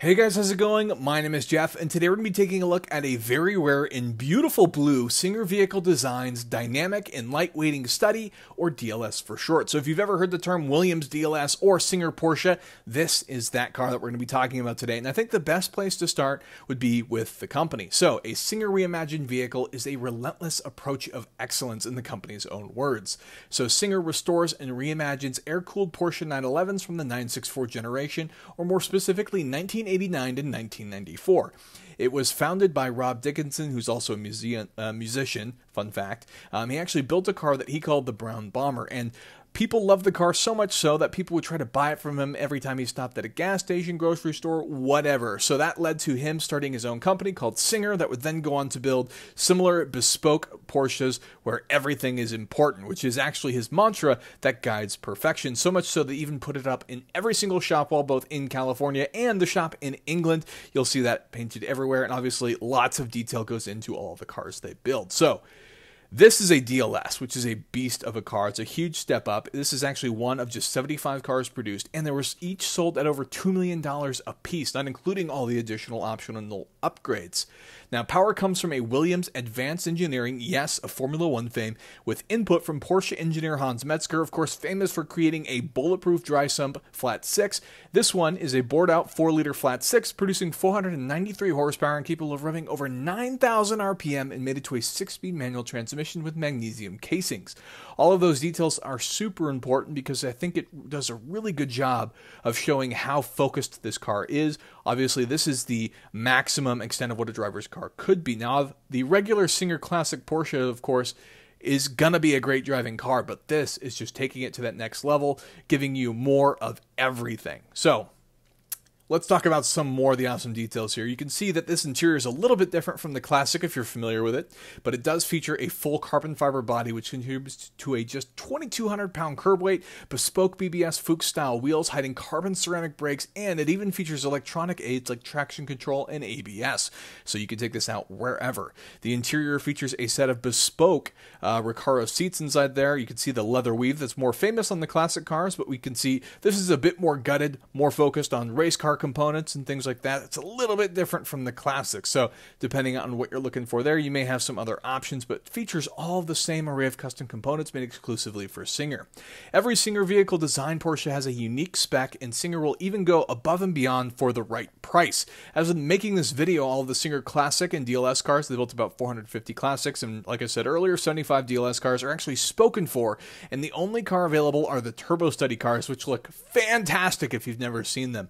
Hey guys, how's it going? My name is Jeff, and today we're going to be taking a look at a very rare and beautiful blue Singer Vehicle Designs Dynamic and Lightweighting Study, or DLS for short. So if you've ever heard the term Williams DLS or Singer Porsche, this is that car that we're going to be talking about today. And I think the best place to start would be with the company. So a Singer reimagined vehicle is a relentless approach of excellence in the company's own words. So Singer restores and reimagines air-cooled Porsche 911s from the 964 generation, or more specifically 19 1989 to 1994. It was founded by Rob Dickinson, who's also a museum, uh, musician. Fun fact. Um, he actually built a car that he called the Brown Bomber. And People loved the car so much so that people would try to buy it from him every time he stopped at a gas station, grocery store, whatever. So that led to him starting his own company called Singer that would then go on to build similar bespoke Porsches where everything is important, which is actually his mantra that guides perfection. So much so that even put it up in every single shop wall, both in California and the shop in England. You'll see that painted everywhere, and obviously lots of detail goes into all the cars they build. So this is a DLS, which is a beast of a car. It's a huge step up. This is actually one of just 75 cars produced, and they were each sold at over $2 million a piece, not including all the additional optional upgrades. Now, power comes from a Williams Advanced Engineering, yes, a Formula One fame, with input from Porsche engineer Hans Mezger, of course, famous for creating a bulletproof dry sump flat six. This one is a bored out 4 liter flat six, producing 493 horsepower and capable of revving over 9,000 RPM and mated to a six speed manual transmission with magnesium casings. All of those details are super important because I think it does a really good job of showing how focused this car is. Obviously, this is the maximum extent of what a driver's car could be. Now, the regular Singer Classic Porsche, of course, is gonna be a great driving car, but this is just taking it to that next level, giving you more of everything. So, Let's talk about some more of the awesome details here. You can see that this interior is a little bit different from the Classic if you're familiar with it, but it does feature a full carbon fiber body which contributes to a just 2,200 pound curb weight, bespoke BBS Fuchs style wheels hiding carbon ceramic brakes, and it even features electronic aids like traction control and ABS, so you can take this out wherever. The interior features a set of bespoke uh, Recaro seats inside there. You can see the leather weave that's more famous on the Classic cars, but we can see this is a bit more gutted, more focused on race car components and things like that. It's a little bit different from the classic. So depending on what you're looking for there, you may have some other options, but features all the same array of custom components made exclusively for Singer. Every Singer vehicle design Porsche has a unique spec, and Singer will even go above and beyond for the right price. As with making this video, all of the Singer Classic and DLS cars, they built about 450 classics, and like I said earlier, 75 DLS cars are actually spoken for, and the only car available are the Turbo Study cars, which look fantastic if you've never seen them.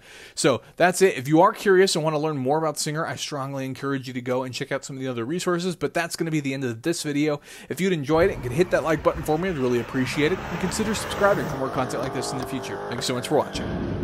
So that's it. If you are curious and want to learn more about Singer, I strongly encourage you to go and check out some of the other resources. But that's going to be the end of this video. If you'd enjoyed it and could hit that like button for me, I'd really appreciate it. And consider subscribing for more content like this in the future. Thanks so much for watching.